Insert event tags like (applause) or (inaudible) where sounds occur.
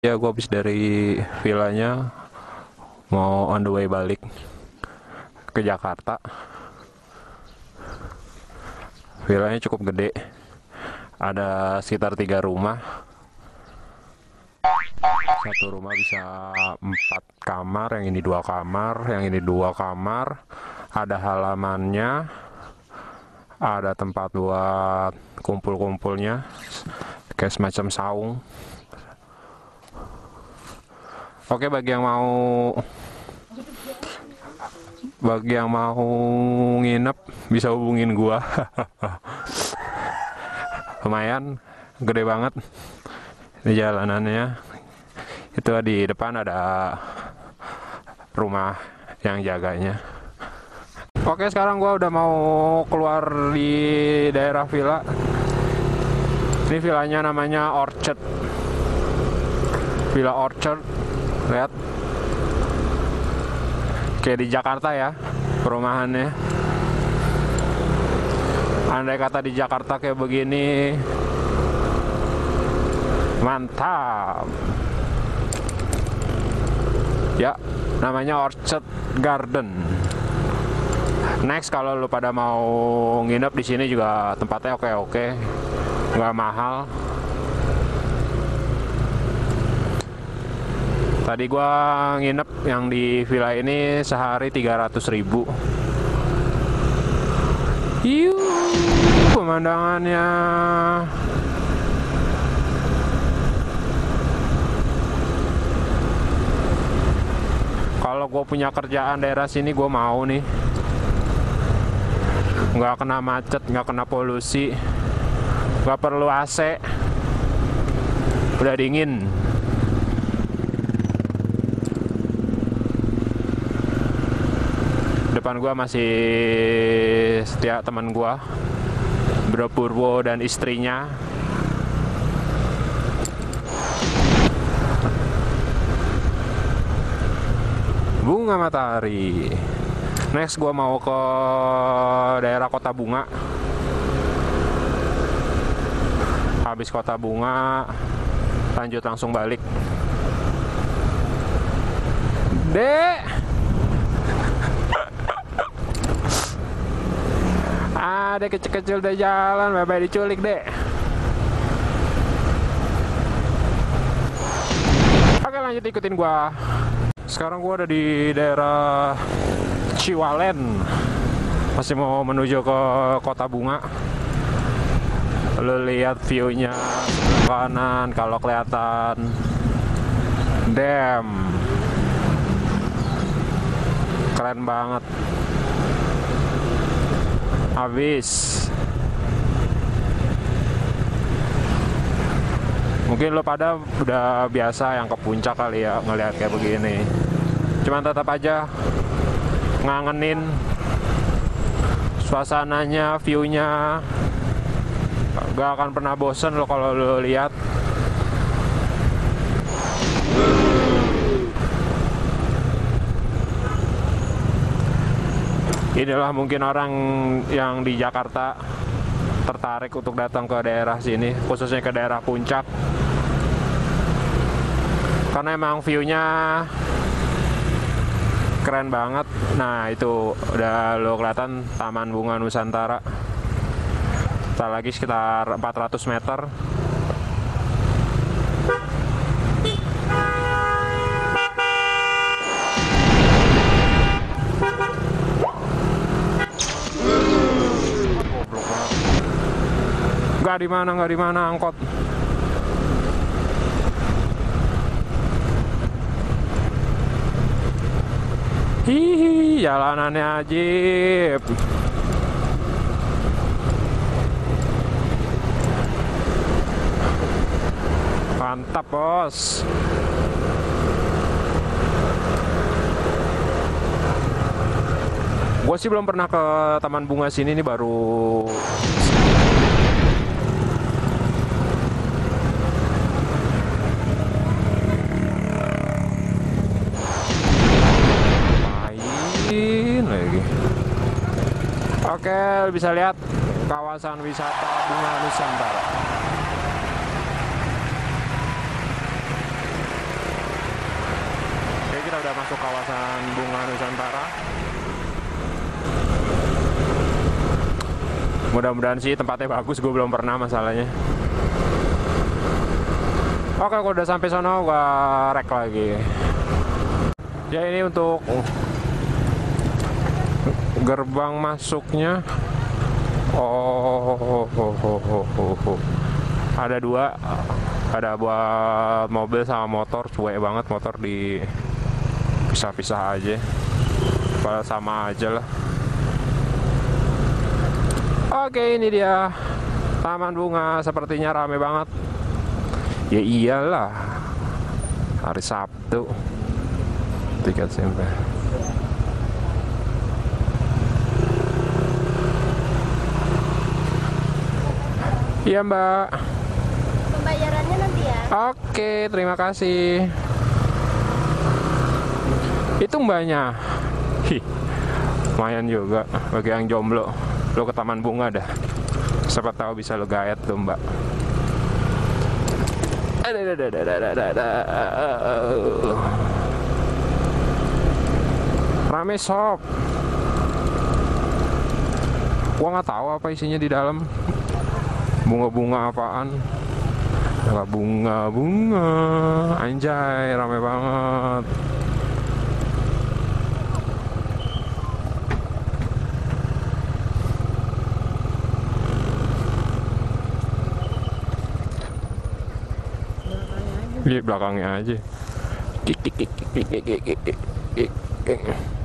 Ya, gue habis dari villanya mau on the way balik ke Jakarta. Villanya cukup gede, ada sekitar tiga rumah. Satu rumah bisa empat kamar, yang ini dua kamar, yang ini dua kamar. Ada halamannya, ada tempat buat kumpul-kumpulnya, kayak semacam saung. Oke, bagi yang mau bagi yang mau nginep bisa hubungin gua. (laughs) Lumayan gede banget di jalanannya. Itu di depan ada rumah yang jaganya. Oke, sekarang gua udah mau keluar di daerah villa. Ini villanya namanya Orchard. Villa Orchard lihat kayak di Jakarta ya perumahannya. Andai kata di Jakarta kayak begini mantap. Ya namanya Orchard Garden. Next kalau lu pada mau nginep di sini juga tempatnya oke-oke nggak mahal Tadi gua nginep yang di villa ini sehari 300 ribu. Yuh, pemandangannya. Kalau gue punya kerjaan daerah sini gue mau nih nggak kena macet, nggak kena polusi, nggak perlu AC, udah dingin. Depan gua masih setia teman gua Bro Purwo dan istrinya. Bunga matahari. Next gua mau ke daerah kota bunga. Habis kota bunga lanjut langsung balik. Dek ada kecil-kecil udah jalan bye-bye diculik deh oke lanjut ikutin gua. Sekarang gua ada di daerah Ciwalen. Masih mau menuju ke kota bunga. Lu lihat viewnya. Kanan kalau kelihatan. Dam keren banget habis. Mungkin lo pada udah biasa yang ke puncak kali ya ngelihat kayak begini. Cuman tetap aja ngangenin suasananya viewnya. Gak akan pernah bosen lo kalau lo lihat inilah mungkin orang yang di Jakarta tertarik untuk datang ke daerah sini khususnya ke daerah puncak. Karena emang view-nya keren banget. Nah itu udah lo kelihatan Taman Bunga Nusantara. Kita lagi sekitar 400 meter nggak di mana nggak di mana angkot. Hihi jalanannya ajib. Mantap bos. Gue sih belum pernah ke taman bunga sini ini baru Oke, bisa lihat kawasan wisata Bunga Nusantara. kita udah masuk kawasan bunga Nusantara. Mudah-mudahan sih tempatnya bagus, gue belum pernah masalahnya. Oke, kalau udah sampai sana gua rek lagi. Ya ini untuk gerbang masuknya. Oh, oh, oh, oh, oh, oh, ada dua, ada buat mobil sama motor, cuek banget motor di pisah-pisah aja. Padahal sama aja lah. Oke, ini dia Taman Bunga. Sepertinya rame banget. Ya iyalah. Hari Sabtu. Tiket sampai. Iya, Mbak. Pembayarannya nanti ya. Oke, terima kasih. Itu mbaknya. Hi, lumayan juga bagi yang jomblo. Lo ke taman bunga dah. Siapa tahu bisa lo gaet tuh mbak. Rame sob. Gua nggak tahu apa isinya di dalam. Bunga-bunga apaan? Bunga bunga bunga Anjay rame banget Di belakangnya aja kik, kik, kik.